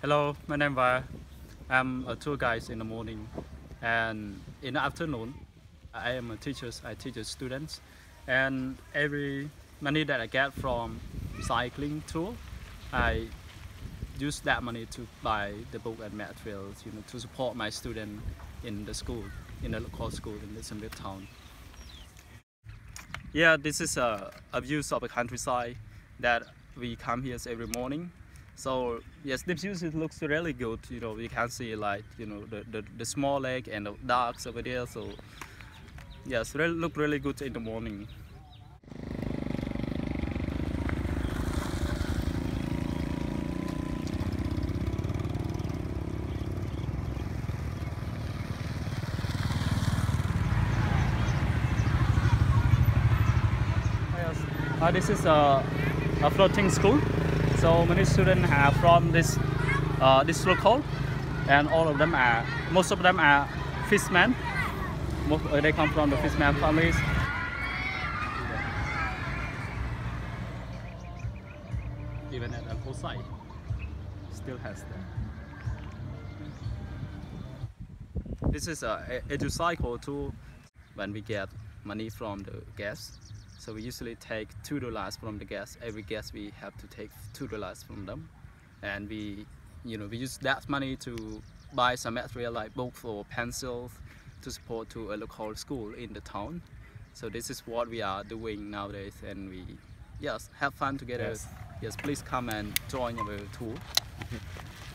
Hello, my name is I'm a tour guide in the morning. And in the afternoon I am a teacher, I teach students. And every money that I get from cycling tour I use that money to buy the book and materials, you know, to support my student in the school, in the local school in this town. Yeah, this is a, a view of the countryside that we come here every morning so yes, this view looks really good. You know, you can see like you know the the, the small lake and the ducks over there. So yes, really look really good in the morning. Uh, this is a, a floating school. So many students are from this uh, this local, and all of them are most of them are fishermen. Most, uh, they come from the fisherman families. Even at the site, still has that. This is a EduCycle tool when we get money from the guests so we usually take two dollars from the guests. Every guest we have to take two dollars from them, and we, you know, we use that money to buy some material like books or pencils to support to a local school in the town. So this is what we are doing nowadays, and we, yes, have fun together. Yes. Yes, please come and join our tour.